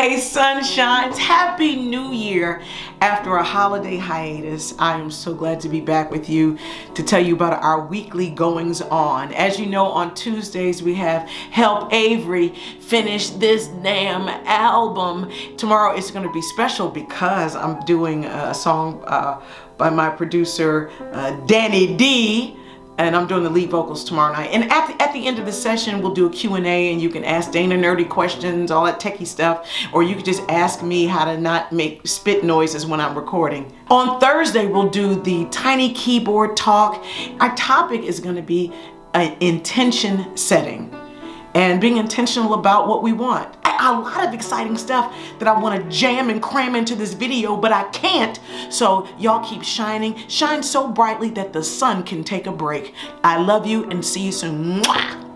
Hey sunshines, happy new year. After a holiday hiatus, I am so glad to be back with you to tell you about our weekly goings on. As you know, on Tuesdays we have Help Avery finish this damn album. Tomorrow it's going to be special because I'm doing a song uh, by my producer, uh, Danny D and I'm doing the lead vocals tomorrow night. And at the, at the end of the session, we'll do a Q&A and you can ask Dana nerdy questions, all that techie stuff, or you can just ask me how to not make spit noises when I'm recording. On Thursday, we'll do the tiny keyboard talk. Our topic is gonna be an intention setting and being intentional about what we want. A lot of exciting stuff that I want to jam and cram into this video, but I can't. So y'all keep shining. Shine so brightly that the sun can take a break. I love you and see you soon. Mwah!